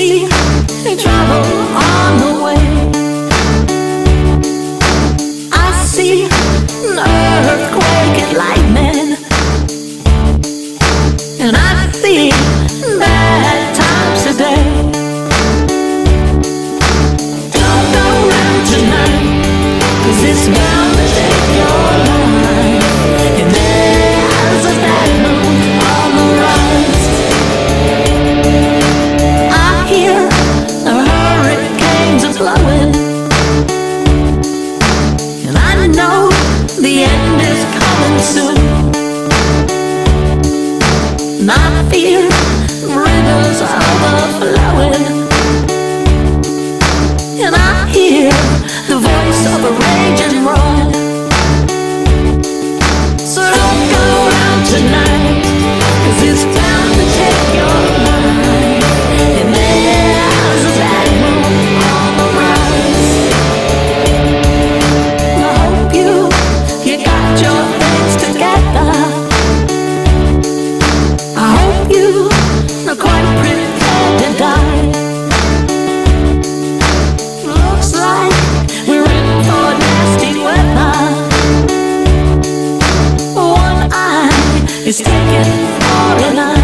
see they travel on the way. I see an earthquake and lightning, and I see bad times today. Don't go round tonight, cause it's bad. soon. My fear. taken for a lie.